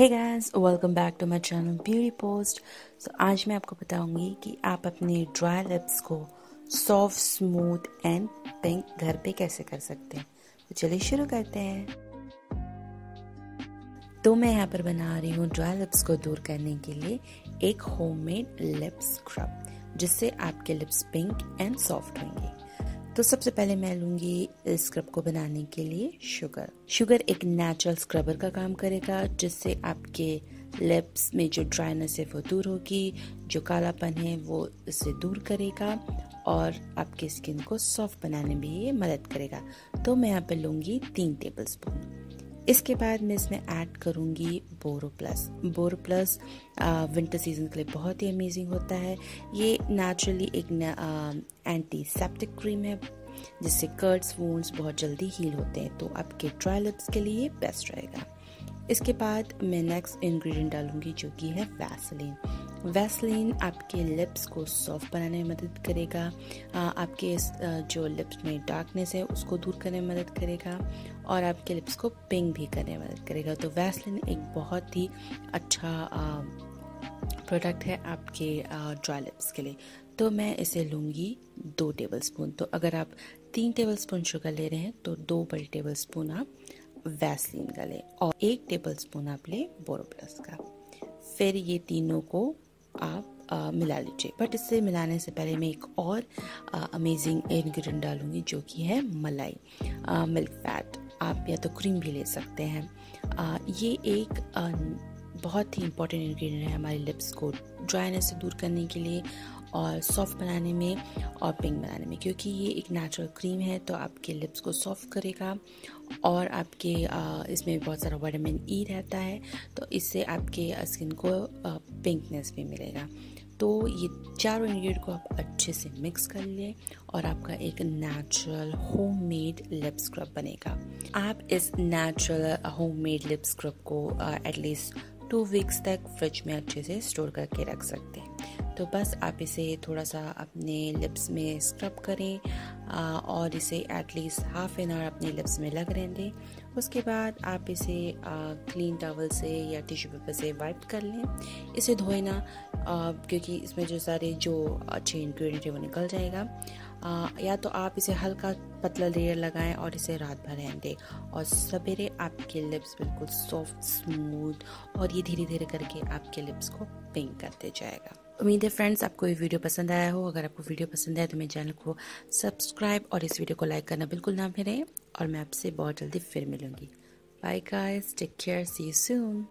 Hey guys welcome back to my channel beauty post so आज मैं आपको बताऊँगी कि आप अपने ड्राई लिप्स को सॉफ्ट स्मूथ एंड पिंक घर पे कैसे कर सकते हैं। तो चलिए शुरू करते हैं। तो मैं यहाँ पर बना रही हूँ ड्राई लिप्स को दूर करने के लिए एक होममेड लिप स्क्रब जिससे आपके लिप्स पिंक एंड सॉफ्ट होंगे। तो सबसे पहले मैं लूँगी स्क्रब को बनाने के लिए शुगर शुगर एक नेचुरल स्क्रबर का काम करेगा, जिससे आपके लिप्स में जो ड्राइनेस है वो दूर होगी, जो कालापन है वो इसे दूर करेगा और आपके स्किन को सॉफ्ट बनाने में ये मदद करेगा. तो मैं यहाँ पर लूँगी तीन टेबल स्पून इसके बाद मैं इसमें ऐड करूँगी Boro Plus Boro Plus winter season के लिए बहुत ही अमेजिंग होता है। ये नेचुरली एक एंटी सेप्टिक क्रीम है, जिससे कर्ट्स वोन्स बहुत जल्दी हील होते हैं। तो आपके ड्राई लिप्स के लिए बेस्ट रहेगा। इसके बाद मैं नेक्स्ट इंग्रेडिएंट डालूँगी जो कि है वैसलीन वैसलीन आपके लिप्स को सॉफ्ट बनाने में मदद करेगा। आपके जो लिप्स में डार्कनेस है, उसको दूर करने में मदद करेगा और आपके लिप्स को पिंक भी करने में मदद करेगा। तो वैसलीन एक बहुत ही अच्छा प्रोडक्ट है आपके ड्राई लिप्स के लिए। तो मैं इसे लूँगी दो टेबल स्पून तो अगर आप तीन टेबल स्पून शुगर ले रहे हैं तो दो बड़े टेबल स्पून आप वैसलीन का लें और एक टेबल स्पून आप लें बोरोप्लस का। फिर ये तीनों को आप आ, मिला लीजिए। बट इससे मिलाने से पहले मैं एक और अमेजिंग इन्ग्रीडियंट डालूँगी जो कि है मलाई आ, मिल्क फैट आप या तो क्रीम भी ले सकते हैं। आ, ये एक आ, बहुत ही इंपॉर्टेंट इन्ग्रीडियंट है हमारे लिप्स को ड्राइनेस से दूर करने के लिए। और सॉफ्ट बनाने में और पिंक बनाने में, क्योंकि ये एक नेचुरल क्रीम है तो आपके लिप्स को सॉफ्ट करेगा और आपके इसमें बहुत सारा वाइटामिन ई e रहता है तो इससे आपके स्किन को पिंकनेस भी मिलेगा। तो ये चारों इंग्रेडिएंट को आप अच्छे से मिक्स कर लें और आपका एक नेचुरल होममेड लिप स्क्रब बनेगा। आप इस नेचुरल होममेड लिप स्क्रब को एटलीस्ट टू वीक्स तक फ्रिज में अच्छे से स्टोर करके रख सकते हैं। तो बस आप इसे थोड़ा सा अपने लिप्स में स्क्रब करें और इसे at least half an hour अपने लिप्स में लग रहने दें। उसके बाद आप इसे क्लीन टॉवल से या टिश्यू पेपर से वाइप कर लें। इसे धोए ना आ, क्योंकि इसमें जो सारे जो अच्छे इंग्रेडिएंट है वो निकल जाएगा। आ, या तो आप इसे हल्का पतला लेयर लगाएँ और इसे रात भर रहने दें। और सवेरे आपके लिप्स बिल्कुल सॉफ्ट स्मूथ और ये धीरे धीरे करके आपके लिप्स को पिंक करते जाएगा। उम्मीद है फ्रेंड्स आपको ये वीडियो पसंद आया हो। अगर आपको वीडियो पसंद आया तो मेरे चैनल को सब्सक्राइब और इस वीडियो को लाइक करना बिल्कुल ना भूलें। और मैं आपसे बहुत जल्दी फिर मिलूँगी। Bye guys take care see you soon